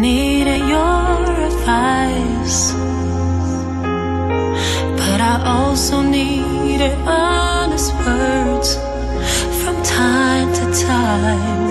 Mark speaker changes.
Speaker 1: needed your advice, but I also needed honest words from time to time.